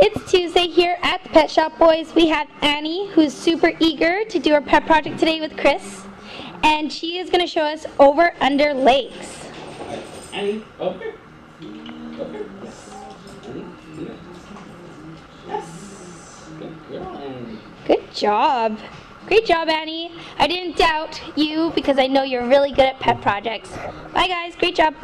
It's Tuesday here at the Pet Shop Boys. We have Annie, who's super eager to do her pet project today with Chris, and she is going to show us over under legs. Annie, over Yes. Yes. Good girl, Annie. Good job. Great job, Annie. I didn't doubt you because I know you're really good at pet projects. Bye, guys. Great job.